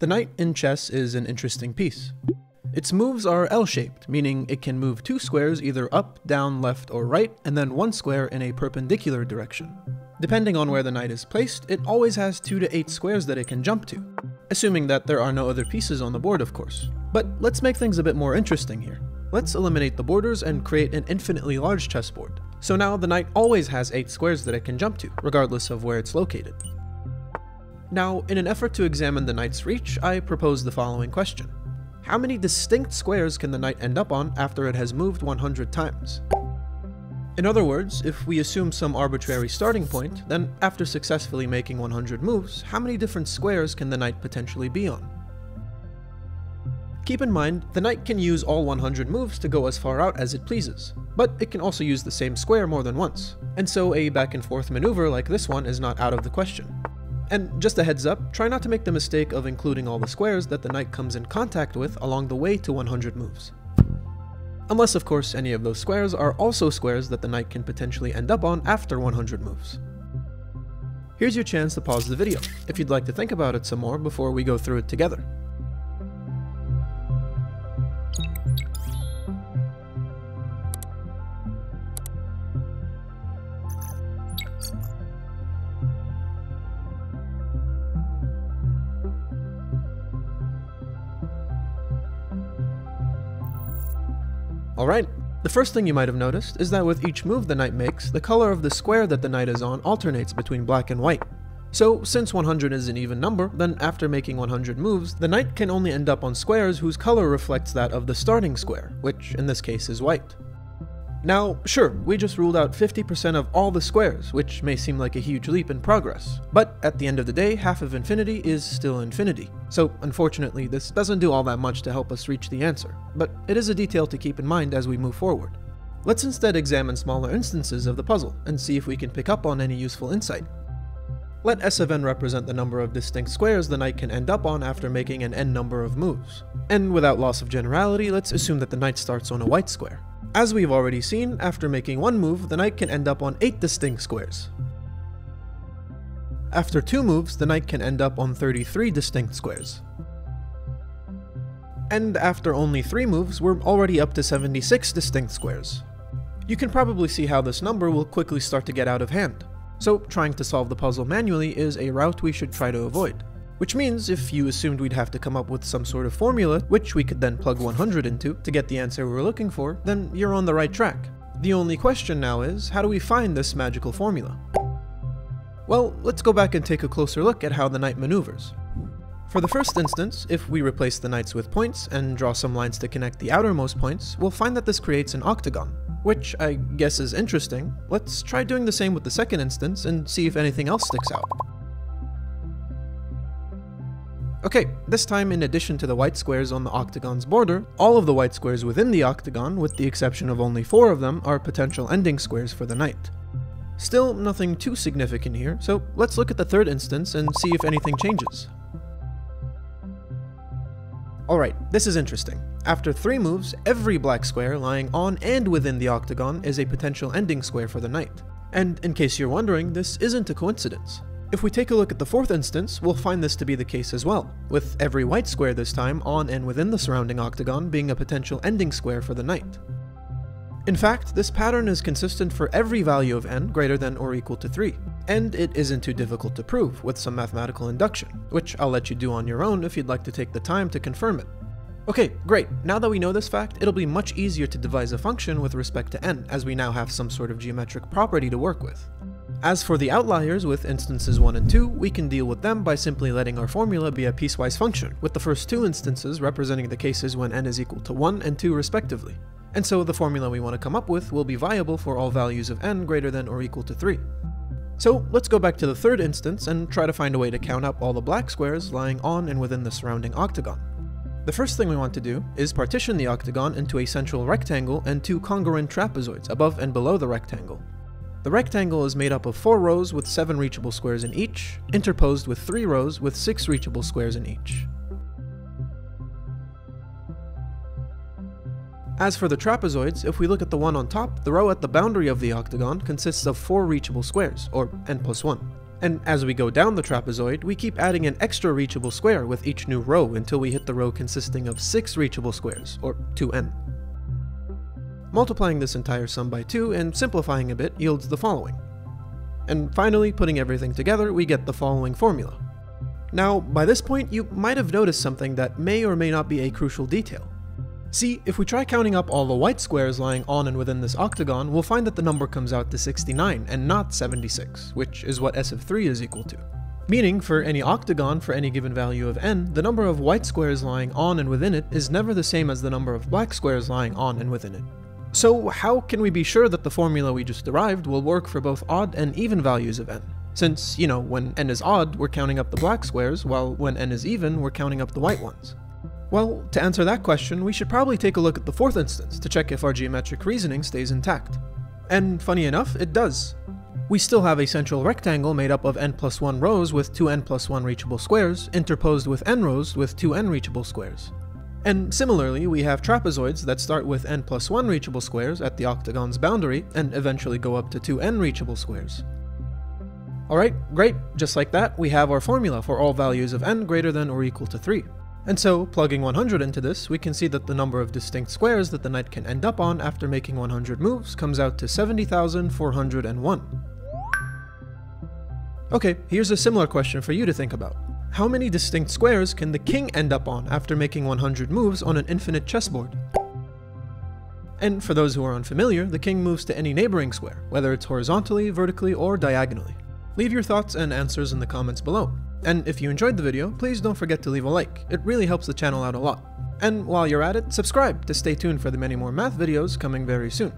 The knight in chess is an interesting piece. Its moves are L-shaped, meaning it can move two squares either up, down, left, or right, and then one square in a perpendicular direction. Depending on where the knight is placed, it always has 2 to 8 squares that it can jump to, assuming that there are no other pieces on the board of course. But let's make things a bit more interesting here. Let's eliminate the borders and create an infinitely large chessboard. So now the knight always has 8 squares that it can jump to, regardless of where it's located. Now, in an effort to examine the knight's reach, I propose the following question. How many distinct squares can the knight end up on after it has moved 100 times? In other words, if we assume some arbitrary starting point, then after successfully making 100 moves, how many different squares can the knight potentially be on? Keep in mind, the knight can use all 100 moves to go as far out as it pleases, but it can also use the same square more than once, and so a back and forth maneuver like this one is not out of the question. And just a heads up, try not to make the mistake of including all the squares that the knight comes in contact with along the way to 100 moves. Unless of course any of those squares are also squares that the knight can potentially end up on after 100 moves. Here's your chance to pause the video, if you'd like to think about it some more before we go through it together. Alright, the first thing you might have noticed is that with each move the knight makes, the color of the square that the knight is on alternates between black and white. So, since 100 is an even number, then after making 100 moves, the knight can only end up on squares whose color reflects that of the starting square, which in this case is white. Now, sure, we just ruled out 50% of all the squares, which may seem like a huge leap in progress, but at the end of the day, half of infinity is still infinity. So, unfortunately, this doesn't do all that much to help us reach the answer, but it is a detail to keep in mind as we move forward. Let's instead examine smaller instances of the puzzle, and see if we can pick up on any useful insight. Let S of n represent the number of distinct squares the knight can end up on after making an n number of moves. And without loss of generality, let's assume that the knight starts on a white square. As we've already seen, after making one move, the knight can end up on 8 distinct squares. After two moves, the knight can end up on 33 distinct squares. And after only 3 moves, we're already up to 76 distinct squares. You can probably see how this number will quickly start to get out of hand, so trying to solve the puzzle manually is a route we should try to avoid. Which means if you assumed we'd have to come up with some sort of formula, which we could then plug 100 into to get the answer we were looking for, then you're on the right track. The only question now is, how do we find this magical formula? Well, let's go back and take a closer look at how the knight maneuvers. For the first instance, if we replace the knights with points and draw some lines to connect the outermost points, we'll find that this creates an octagon, which I guess is interesting. Let's try doing the same with the second instance and see if anything else sticks out. Okay, this time in addition to the white squares on the octagon's border, all of the white squares within the octagon, with the exception of only four of them, are potential ending squares for the knight. Still, nothing too significant here, so let's look at the third instance and see if anything changes. Alright, this is interesting. After three moves, every black square lying on and within the octagon is a potential ending square for the knight. And in case you're wondering, this isn't a coincidence. If we take a look at the fourth instance, we'll find this to be the case as well, with every white square this time on and within the surrounding octagon being a potential ending square for the knight. In fact, this pattern is consistent for every value of n greater than or equal to 3, and it isn't too difficult to prove with some mathematical induction, which I'll let you do on your own if you'd like to take the time to confirm it. Okay, great. Now that we know this fact, it'll be much easier to devise a function with respect to n, as we now have some sort of geometric property to work with. As for the outliers with instances 1 and 2, we can deal with them by simply letting our formula be a piecewise function, with the first two instances representing the cases when n is equal to 1 and 2 respectively. And so the formula we want to come up with will be viable for all values of n greater than or equal to 3. So let's go back to the third instance and try to find a way to count up all the black squares lying on and within the surrounding octagon. The first thing we want to do is partition the octagon into a central rectangle and two congruent trapezoids above and below the rectangle. The rectangle is made up of 4 rows with 7 reachable squares in each, interposed with 3 rows with 6 reachable squares in each. As for the trapezoids, if we look at the one on top, the row at the boundary of the octagon consists of 4 reachable squares, or n plus 1. And as we go down the trapezoid, we keep adding an extra reachable square with each new row until we hit the row consisting of 6 reachable squares, or 2n. Multiplying this entire sum by 2 and simplifying a bit yields the following. And finally, putting everything together, we get the following formula. Now, by this point, you might have noticed something that may or may not be a crucial detail. See, if we try counting up all the white squares lying on and within this octagon, we'll find that the number comes out to 69 and not 76, which is what s of 3 is equal to. Meaning, for any octagon for any given value of n, the number of white squares lying on and within it is never the same as the number of black squares lying on and within it. So how can we be sure that the formula we just derived will work for both odd and even values of n? Since, you know, when n is odd, we're counting up the black squares, while when n is even, we're counting up the white ones. Well, to answer that question, we should probably take a look at the fourth instance to check if our geometric reasoning stays intact. And funny enough, it does. We still have a central rectangle made up of n plus 1 rows with 2 n plus 1 reachable squares, interposed with n rows with 2 n reachable squares. And similarly, we have trapezoids that start with n plus 1 reachable squares at the octagon's boundary and eventually go up to 2n reachable squares. Alright, great, just like that, we have our formula for all values of n greater than or equal to 3. And so, plugging 100 into this, we can see that the number of distinct squares that the knight can end up on after making 100 moves comes out to 70,401. Okay, here's a similar question for you to think about. How many distinct squares can the king end up on after making 100 moves on an infinite chessboard? And for those who are unfamiliar, the king moves to any neighboring square, whether it's horizontally, vertically, or diagonally. Leave your thoughts and answers in the comments below. And if you enjoyed the video, please don't forget to leave a like, it really helps the channel out a lot. And while you're at it, subscribe to stay tuned for the many more math videos coming very soon.